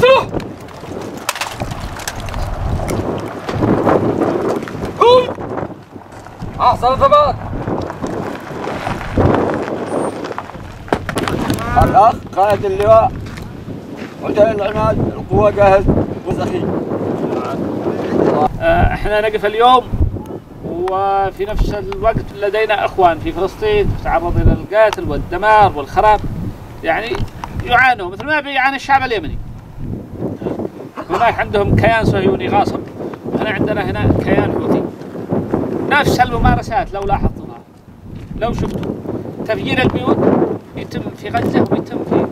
اقتلوه قول احسن ثبات الأخ قائد اللواء حسين العماد القوة جاهز وسخي آه، إحنا نقف اليوم وفي نفس الوقت لدينا إخوان في فلسطين تعرض إلى القتل والدمار والخراب يعني يعانوا مثل ما بيعاني الشعب اليمني. هناك عندهم كيان صهيوني غاصب. هنا عندنا هنا كيان حوثي نفس الممارسات لو لاحظتوها لو شفتوا. تفجير البيوت يتم في غزة ويتم في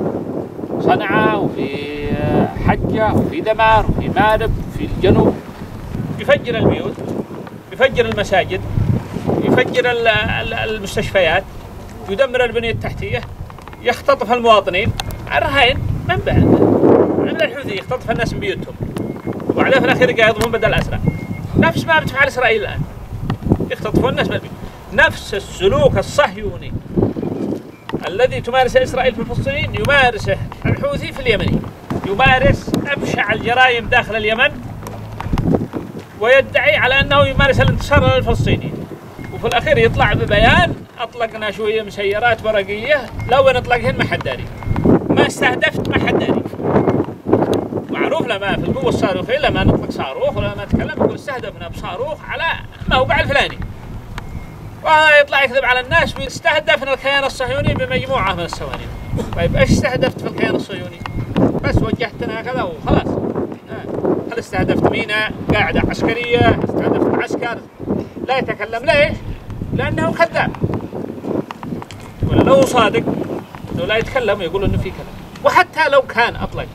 صنعاء وفي آه، حجة وفي دمار وفي مارب وفي الجنوب. يفجر البيوت يفجر المساجد يفجر ال- ال- المستشفيات يدمر البنية التحتية يختطف المواطنين. الرهائن من بعد؟ من الحوثي يختطف الناس من بيوتهم. وبعدين في الأخير يقايضهم بدل الاسرى نفس ما بتفعل إسرائيل الآن. يختطفون الناس من نفس السلوك الصهيوني الذي تمارسه إسرائيل في الفلسطينيين يمارسه الحوثي في اليمن يمارس أبشع الجرائم داخل اليمن ويدعي على أنه يمارس الانتصار للفلسطينيين وفي الأخير يطلع ببيان أطلقنا شوية مسيرات ورقية لو نطلقهن ما حد داري. ما استهدفت ما حد داري. معروف لما في القوه الصاروخيه لما نطلق صاروخ ولا ما نتكلم يقول استهدفنا بصاروخ على موقع الفلاني. ويطلع يكذب على الناس ويستهدفنا الكيان الصهيوني بمجموعة من الصواريخ طيب إيش استهدفت في الكيان الصهيوني؟ بس وجهتنا كذا وخلاص. هل استهدفت ميناء قاعدة عسكرية استهدفت عسكر؟ لا يتكلم. ليش؟ لأنه كذاب. ولا صادق إنه لا يتكلم ويقول إنه في كلام. وحتى لو كان أطلق.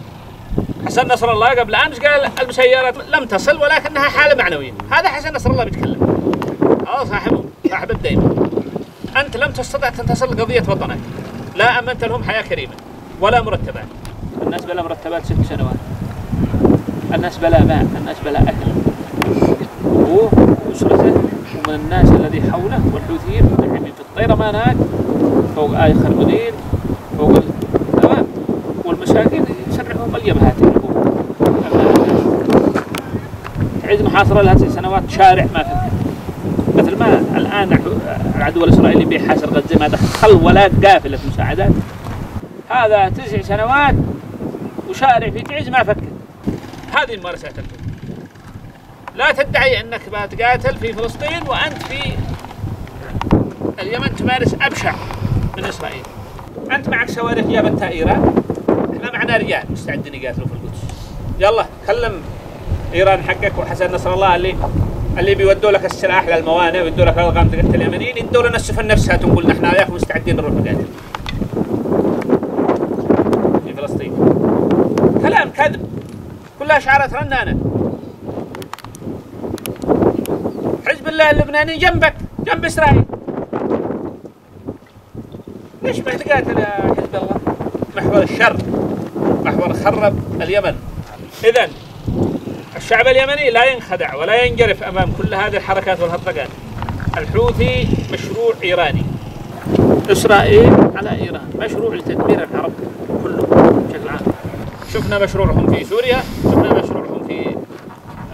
حسن نصر الله قبل أمس قال المسيرات لم تصل ولكنها حالة معنوية. هذا حسن نصر الله بيتكلم. آه صاحبه صاحب الدين. أنت لم تستطع أن تصل لقضية وطنك. لا أمنت لهم حياة كريمة ولا مرتبات الناس بلا مرتبات ست سنوات. الناس بلا ماء الناس بلا اكل وأسرته ومن الناس الذي حوله والحوثيين. متحمين في الطيرمانات فوق اخر مدير تعيد محاصرة لها ست سنوات شارع ما في مثل ما الآن العدو الاسرائيلي بيحاصر غزة ما دخل ولا قافلة مساعدات. هذا تسع سنوات وشارع في تعز ما فكر. هذه الممارسات لا تدعي أنك بتقاتل في فلسطين وأنت في اليمن تمارس أبشع من إسرائيل. أنت معك صواريخ جابتها ايران إحنا معنا رجال مستعدين يقاتلوا في القدس. يلا كلم إيران حقك وحسن نصر الله اللي اللي بيودوا لك السلاح للموانئ ويدوا لك الغام تقتل اليمنيين يدوا لنا السفن نفسها تقول نحن وياك مستعدين نروح نقاتل في فلسطين. كلام كذب. كلها اشعارات رنانه حزب الله اللبناني جنبك جنب إسرائيل. ليش ما تقاتل يا حزب الله؟ محور الشر محور خرب اليمن. اذا الشعب اليمني لا ينخدع ولا ينجرف أمام كل هذه الحركات والهطقات الحوثي مشروع إيراني. إسرائيل على إيران. مشروع لتدمير العرب كله بشكل عام. شفنا مشروعهم في سوريا شفنا مشروعهم في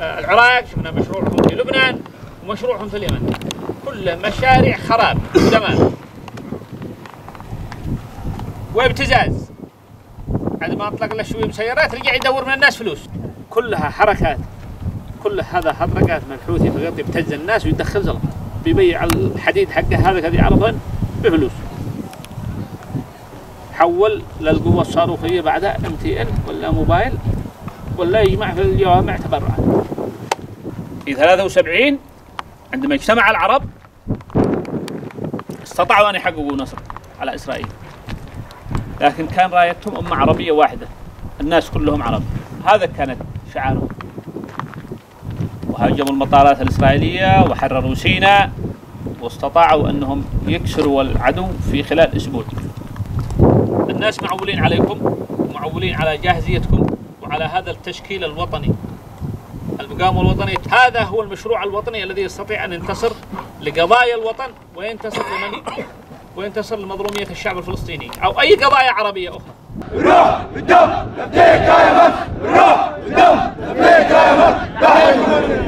آه، العراق شفنا مشروعهم في لبنان ومشروعهم في اليمن. كله مشاريع خراب. ودمار وابتزاز. بعد ما أطلق له شوية مسيرات رجع يدور من الناس فلوس. كلها حركات كل هذا حركات من الحوثي فقط يبتز الناس ويدخل زلط. بيبيع الحديد حقه هذا كذي عرضا بفلوس. حول للقوة الصاروخية بعدها ام تي ان ولا موبايل ولا يجمع في الجوامع تبرعات في 73 عندما اجتمع العرب استطاعوا أن يحققوا نصر على إسرائيل. لكن كان رايتهم أمة عربية واحدة الناس كلهم عرب. هذا كانت شعارهم وهاجموا المطارات الإسرائيلية وحرروا سيناء واستطاعوا أنهم يكسروا العدو في خلال أسبوع. الناس معولين عليكم ومعولين على جاهزيتكم وعلى هذا التشكيل الوطني. المقاومة الوطنية هذا هو المشروع الوطني الذي يستطيع أن ينتصر لقضايا الوطن وينتصر لمن؟ وينتصر لمظلومية الشعب الفلسطيني؟ أو أي قضايا عربية أخرى. روح بالدم نبديك يا مصر روح بالدم نبديك يا مصر